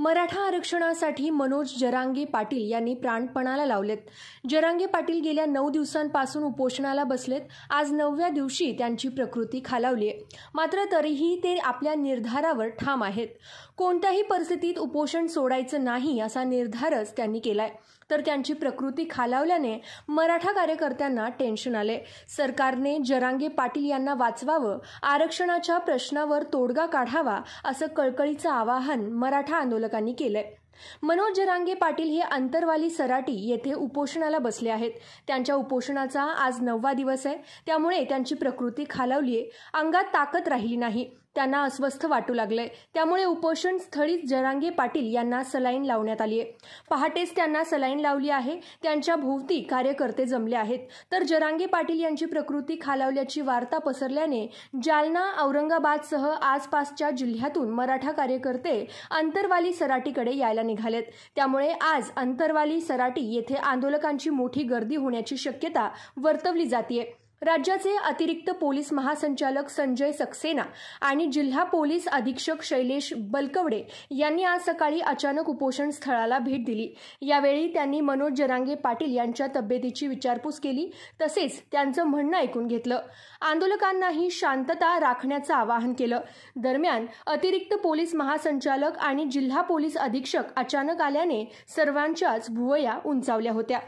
मराठा आरक्षणासाठी मनोज जरांगे पाटील यांनी प्राणपणाला लावलेत. जरांगे पाटील गेल्या नऊ दिवसांपासून उपोषणाला बसलेत. आज नवव्या दिवशी त्यांची प्रकृती खालावली आहे. मात्र तरीही ते आपल्या निर्धारावर ठाम आहेत. कोणत्याही परिस्थितीत उपोषण सोडायचं नाही असा निर्धारच त्यांनी केलाय. तर त्यांची प्रकृती खालावल्याने मराठा कार्यकर्त्यांना टेन्शन आले सरकारने जरांगे पाटील यांना वाचवावं आरक्षणाच्या प्रश्नावर तोडगा काढावा असं कळकळीचं आवाहन मराठा आंदोलकांनी केलंय. मनोज जरांगे पाटील हे अंतरवाली सराटी येथे उपोषणाला बसले आहेत. त्यांच्या उपोषणाचा आज नववा दिवस आहे. त्यामुळे त्यांची प्रकृती खालावली आहे अंगात ताकद राहिली नाही. त्यांना अस्वस्थ वाटू लागलंय. त्यामुळे उपोषण स्थळीच जरांगे पाटील यांना सलाईन लावण्यात आली आहे पहाटेच त्यांना सलाईन लावली आहे. त्यांच्या भोवती कार्यकर्ते जमले आहेत. तर जरांगे पाटील यांची प्रकृती खालावल्याची वार्ता पसरल्याने जालना औरंगाबादसह आसपासच्या जिल्ह्यातून मराठा कार्यकर्ते अंतरवाली सराटीकडे यायला निघालेत. त्यामुळे आज अंतरवाली सराटी येथे आंदोलकांची मोठी गर्दी होण्याची शक्यता वर्तवली जाते राज्याचे अतिरिक्त पोलीस महासंचालक संजय सक्सेना आणि जिल्हा पोलीस अधीक्षक शैलेश बलकवडे यांनी आज सकाळी अचानक उपोषण स्थळाला भेट दिली. यावेळी त्यांनी मनोज जरांगे पाटील यांच्या तब्येतीची विचारपूस केली तसेच त्यांचं म्हणणं ऐकून घेतलं. आंदोलकांनाही शांतता राखण्याचं आवाहन केलं. दरम्यान अतिरिक्त पोलीस महासंचालक आणि जिल्हा पोलीस अधीक्षक अचानक आल्याने सर्वांच्याच भुवया उंचावल्या होत्या.